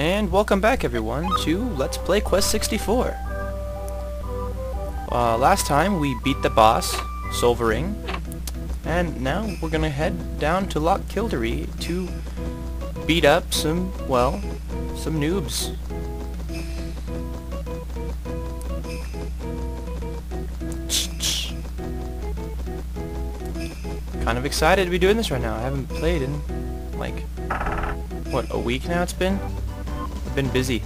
And welcome back everyone to Let's Play Quest 64. Uh, last time we beat the boss, Solvaring, and now we're gonna head down to Loch Kilderey to beat up some, well, some noobs. Kind of excited to be doing this right now. I haven't played in, like, what, a week now it's been? I've been busy.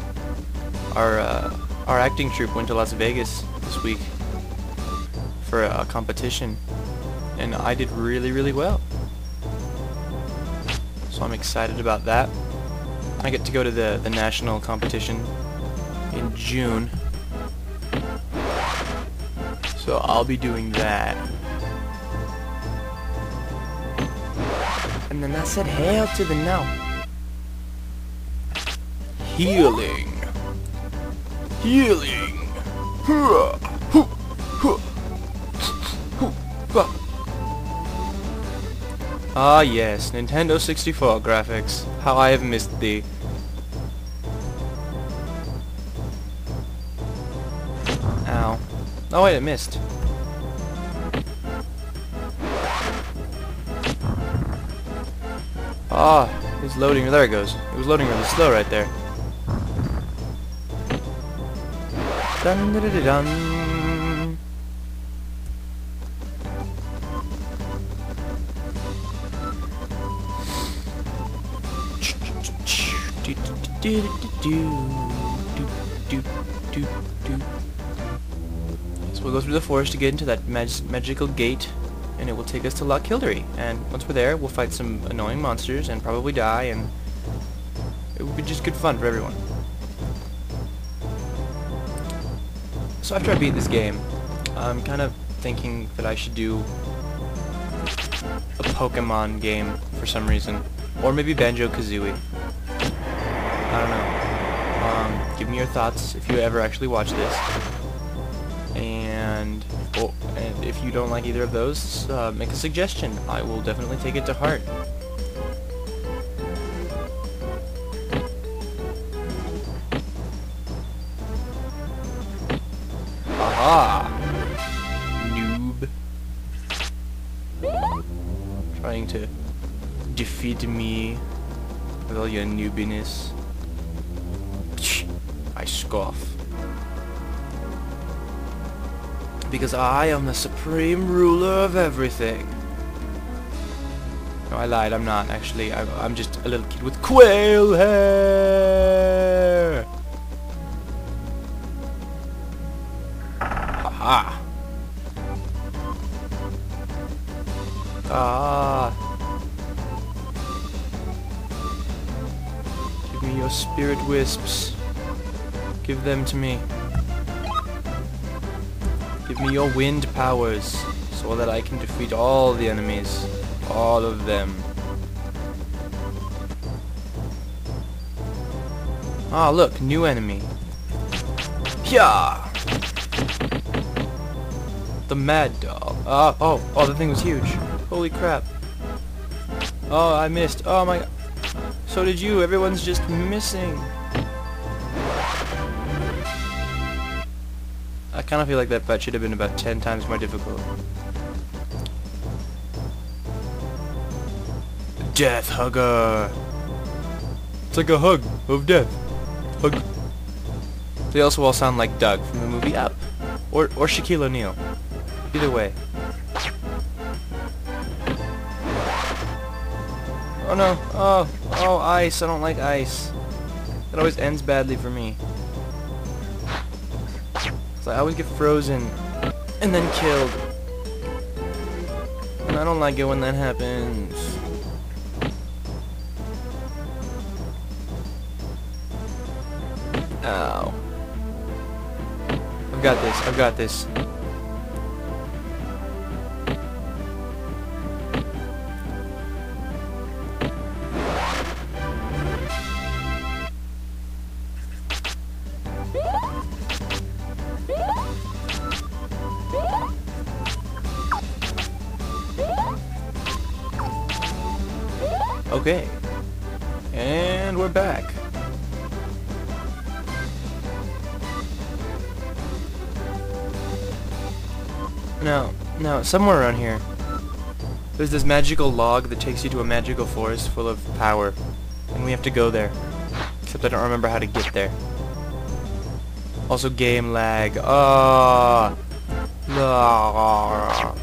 Our, uh, our acting troupe went to Las Vegas this week for a competition, and I did really, really well. So I'm excited about that. I get to go to the, the national competition in June. So I'll be doing that. And then I said, hail to the no. Healing. Healing. Ah yes, Nintendo 64 graphics. How I have missed thee. Ow. Oh wait, it missed. Ah, it's loading. There it goes. It was loading really slow right there. Dun dun dun dun. So we'll go through the forest to get into that mag magical gate and it will take us to Loch Kilderey. And once we're there, we'll fight some annoying monsters and probably die, and it will be just good fun for everyone. So after I beat this game, I'm kind of thinking that I should do a Pokemon game for some reason. Or maybe Banjo-Kazooie. I don't know. Um, give me your thoughts if you ever actually watch this. And, well, and if you don't like either of those, uh, make a suggestion. I will definitely take it to heart. Aha! Noob. Trying to defeat me with all your noobiness. I scoff. Because I am the supreme ruler of everything. No, I lied. I'm not, actually. I'm, I'm just a little kid with quail hair! Spirit wisps. Give them to me. Give me your wind powers, so that I can defeat all the enemies. All of them. Ah, look, new enemy. Yeah. The mad doll. Ah, oh, oh, the thing was huge. Holy crap. Oh, I missed. Oh my. So did you. Everyone's just missing. I kind of feel like that fight should have been about 10 times more difficult. Death Hugger! It's like a hug of death. Hug. They also all sound like Doug from the movie Up. Or, or Shaquille O'Neal. Either way. Oh no. Oh, oh, ice. I don't like ice. It always ends badly for me. So I always get frozen and then killed. And I don't like it when that happens. Ow. I've got this, I've got this. Okay. And we're back. No, no, somewhere around here. There's this magical log that takes you to a magical forest full of power. And we have to go there. Except I don't remember how to get there. Also game lag. Ah. Oh.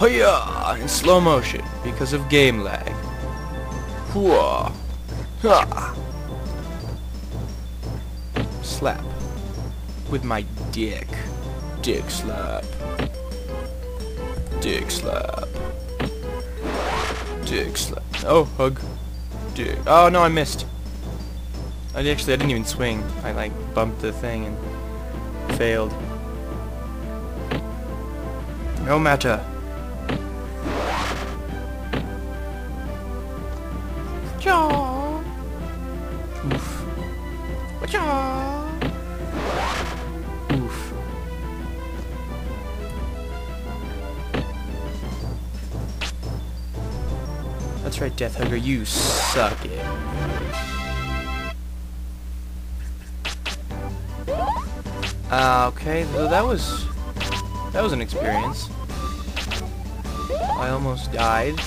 Hiya! In slow motion because of game lag. Hooah. Ha. Slap. With my dick. Dick slap. Dick slap. Dick slap. Oh, hug. Dick. Oh no, I missed. I actually I didn't even swing. I like bumped the thing and failed. No matter. Cha. Oof. Oof. That's right, Death Hugger, you suck it. Uh, okay, so that was that was an experience. I almost died.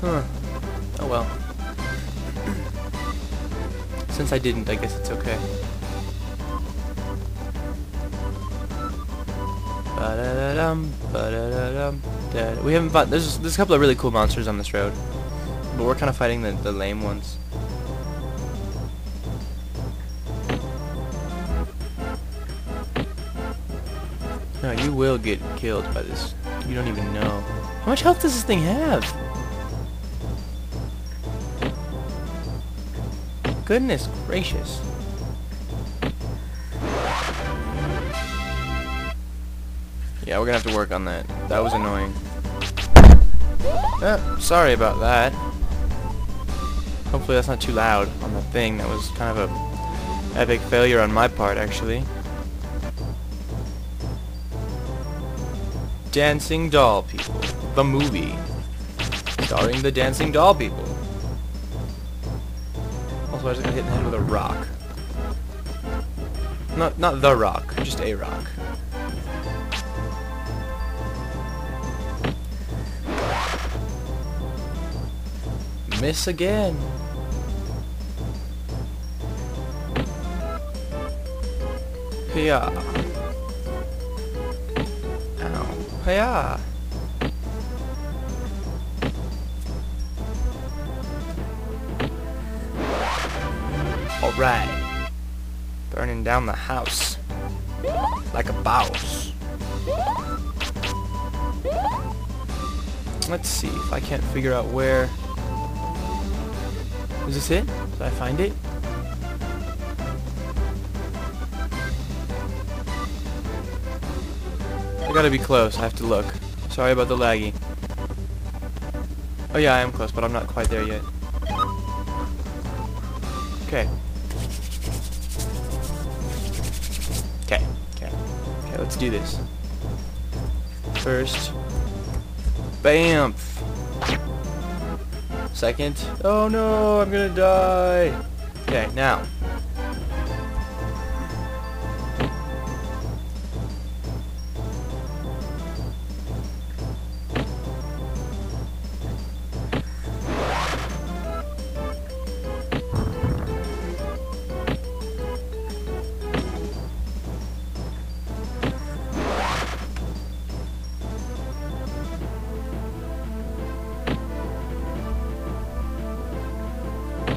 Huh. Oh well. Since I didn't, I guess it's okay. Ba-da-da-dum, ba-da-da-dum, da We haven't fought. There's there's a couple of really cool monsters on this road, but we're kind of fighting the the lame ones. No, you will get killed by this. You don't even know. How much health does this thing have? Goodness gracious. Yeah, we're gonna have to work on that. That was annoying. Uh, sorry about that. Hopefully that's not too loud on the thing. That was kind of a epic failure on my part, actually. Dancing Doll People, the movie, starring the Dancing Doll People. Also, I just got hit the head with a rock. Not, not the rock, just a rock. Miss again. Yeah. Ow. Yeah. Alright. Burning down the house. Like a boss. Let's see if I can't figure out where... Is this it? Did I find it? I gotta be close. I have to look. Sorry about the laggy. Oh yeah, I am close, but I'm not quite there yet. Okay. Okay. Let's do this. First. Bam! Second. Oh no, I'm gonna die! Okay, now.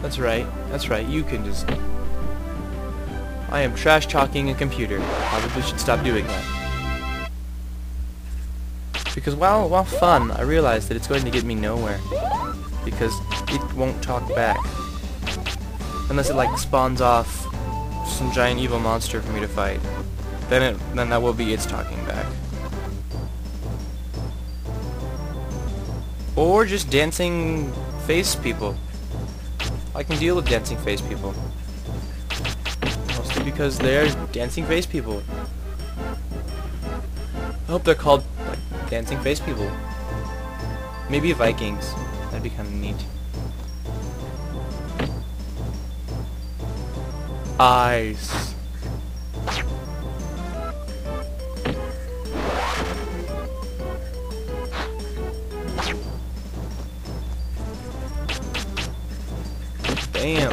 That's right. That's right. You can just... I am trash talking a computer. Probably should stop doing that. Because while while fun, I realize that it's going to get me nowhere. Because it won't talk back. Unless it like spawns off some giant evil monster for me to fight. Then it then that will be its talking back. Or just dancing face people. I can deal with dancing face people. Mostly because they're dancing face people. I hope they're called like dancing face people. Maybe Vikings. That'd be kind of neat. Ice. Bam.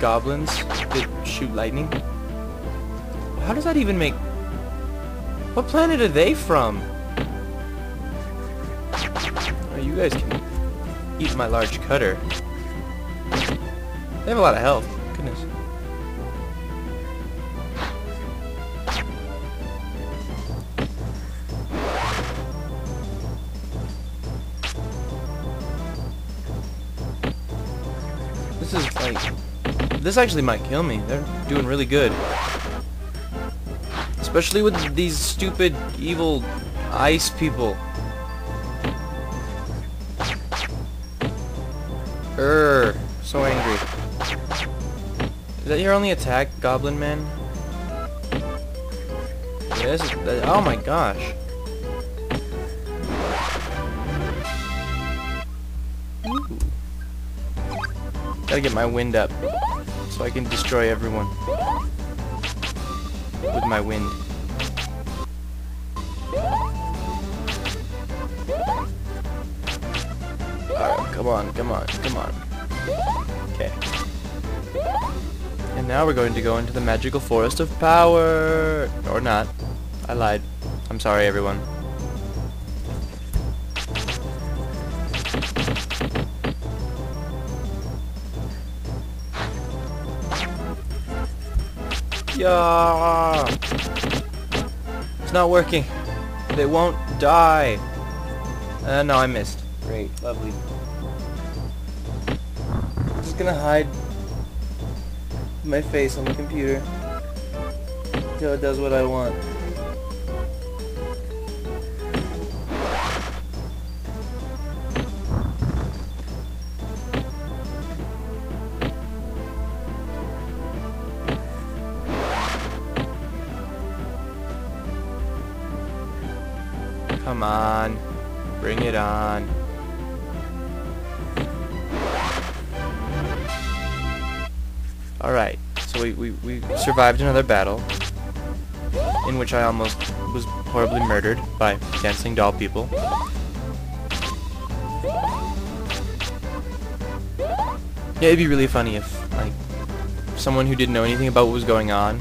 Goblins that shoot lightning. How does that even make... What planet are they from? Oh, you guys can eat my large cutter. They have a lot of health. Goodness. This is like... This actually might kill me. They're doing really good. Especially with these stupid, evil ice people. Err, so angry. Is that your only attack, Goblin Man? Yes. oh my gosh. Gotta get my wind up so I can destroy everyone with my wind. Alright, come on, come on, come on. Okay. And now we're going to go into the magical forest of power! Or not. I lied. I'm sorry, everyone. Yeah. It's not working. They won't die. Uh, no, I missed. Great, lovely. I'm just gonna hide my face on the computer until it does what I want. Come on. Bring it on. Alright, so we, we, we survived another battle in which I almost was horribly murdered by dancing doll people. Yeah, it'd be really funny if, like, someone who didn't know anything about what was going on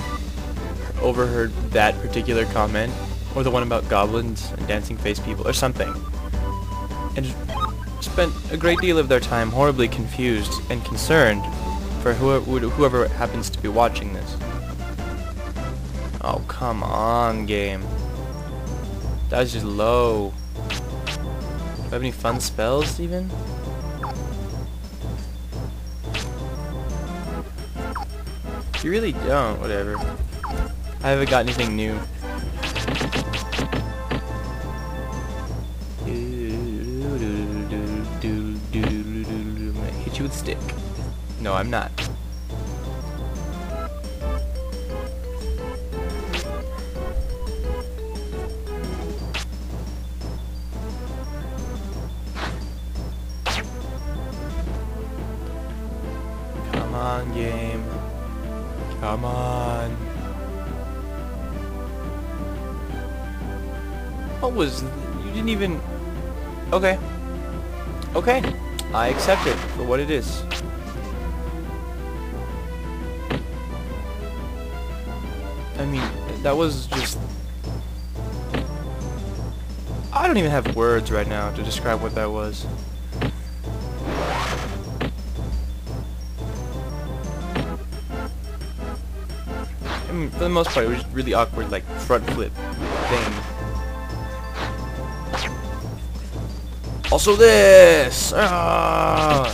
overheard that particular comment or the one about goblins and dancing face people, or something. And spent a great deal of their time horribly confused and concerned for whoever, whoever happens to be watching this. Oh, come on, game. That was just low. Do I have any fun spells, even? You really don't, whatever. I haven't got anything new. Stick. No, I'm not. Come on, game. Come on. What was... You didn't even... Okay. Okay. I accept it for what it is. I mean, that was just... I don't even have words right now to describe what that was. I mean, for the most part, it was really awkward, like, front flip thing. Also this! Ah!